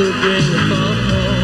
to bring the fall home.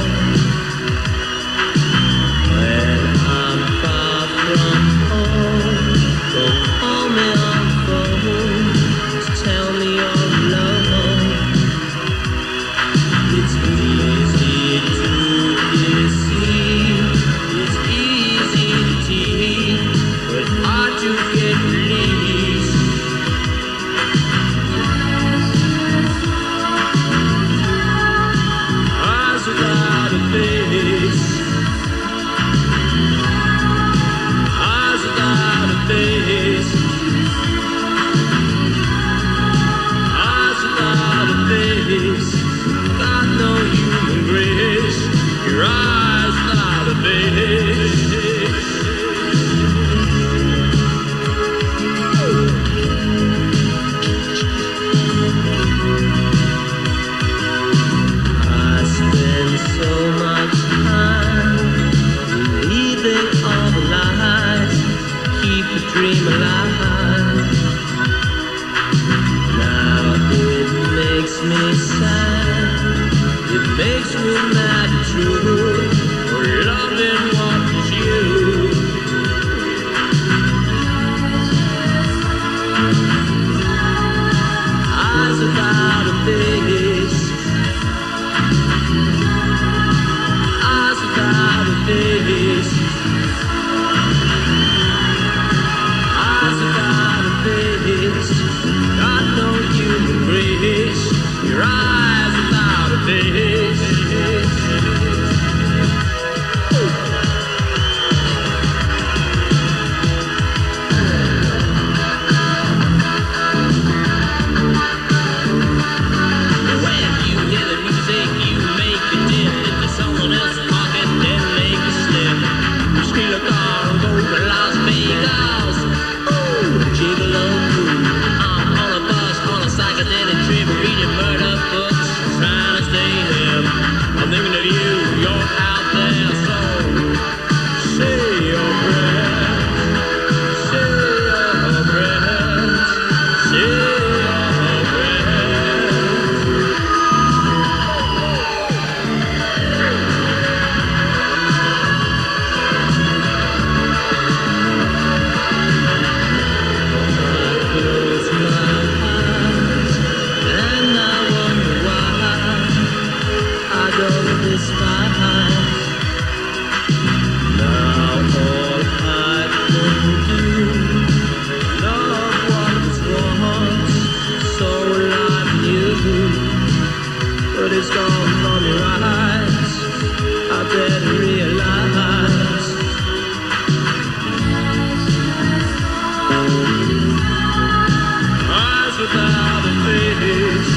about a big. It's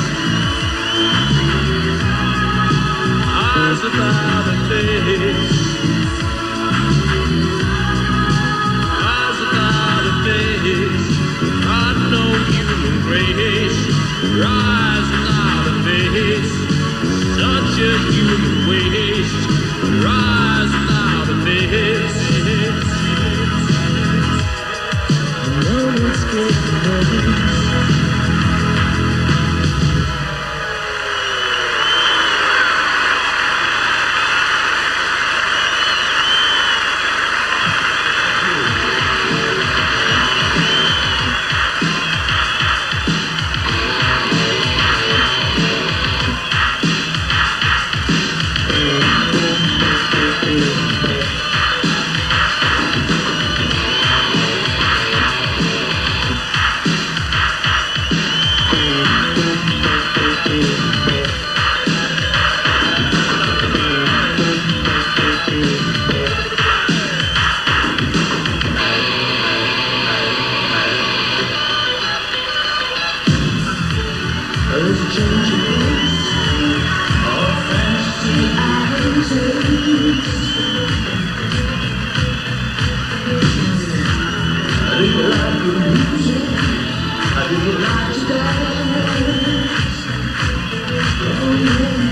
I didn't like you dance.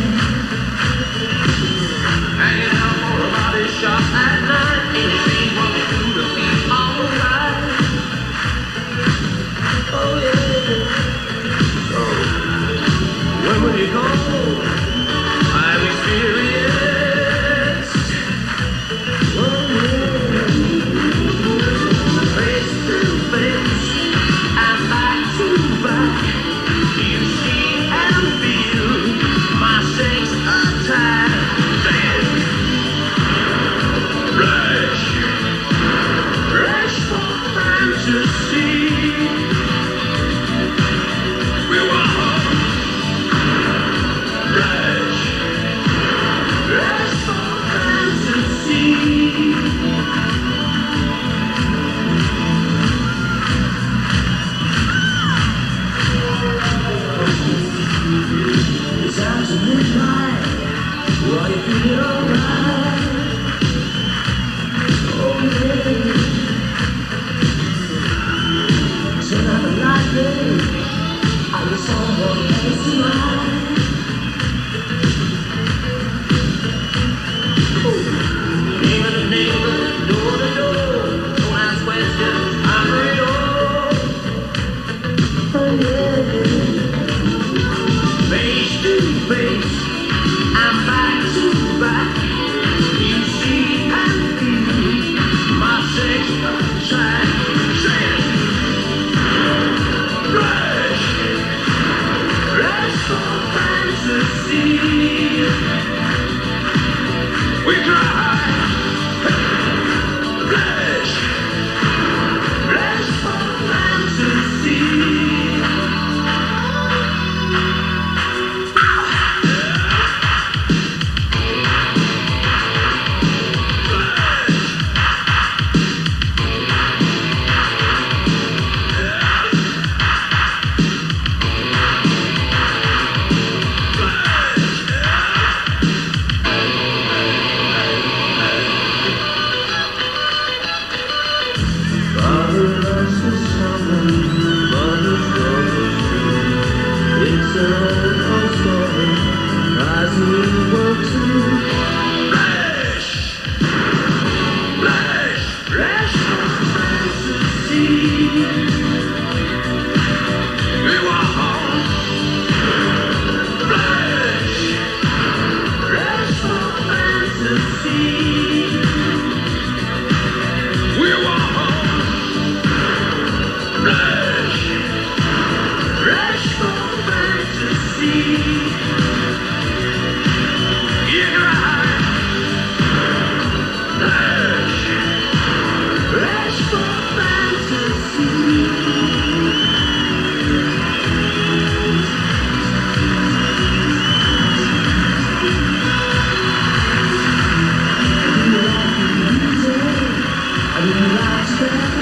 I didn't like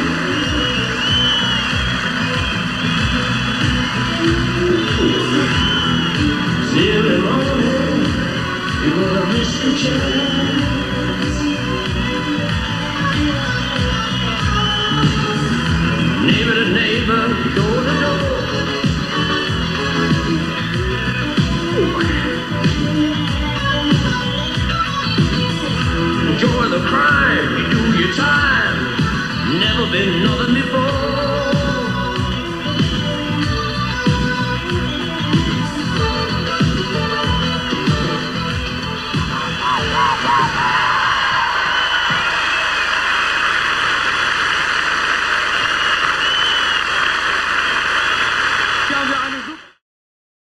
that. Silly morning, you gonna miss you, child.